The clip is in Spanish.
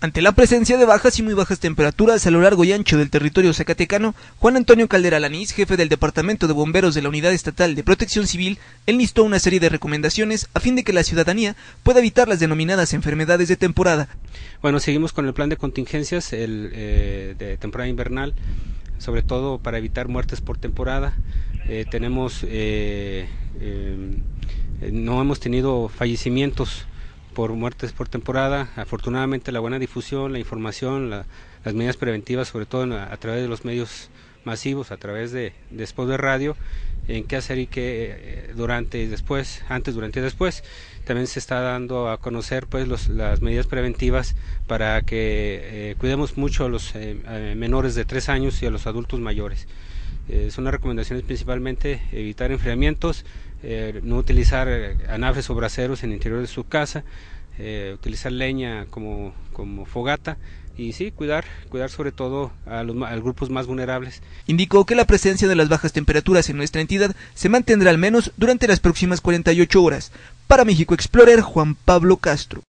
Ante la presencia de bajas y muy bajas temperaturas a lo largo y ancho del territorio zacatecano, Juan Antonio Caldera Lanís, jefe del Departamento de Bomberos de la Unidad Estatal de Protección Civil, enlistó una serie de recomendaciones a fin de que la ciudadanía pueda evitar las denominadas enfermedades de temporada. Bueno, seguimos con el plan de contingencias el, eh, de temporada invernal, sobre todo para evitar muertes por temporada. Eh, tenemos, eh, no hemos tenido fallecimientos por muertes por temporada. Afortunadamente la buena difusión, la información, las medidas preventivas, sobre todo a, través de los medios masivos, a través de, después de radio, en qué hacer y qué eh, durante y después, antes, durante y después. También se está dando a conocer pues las medidas preventivas para que eh, cuidemos mucho a los eh, menores de 3 años y a los adultos mayores. son las recomendaciones principalmente evitar enfriamientos, eh, no utilizar eh, anafres o braseros en el interior de su casa, eh, utilizar leña como, como fogata y sí, cuidar, cuidar sobre todo a los a grupos más vulnerables. Indicó que la presencia de las bajas temperaturas en nuestra entidad se mantendrá al menos durante las próximas 48 horas. Para México Explorer, Juan Pablo Castro.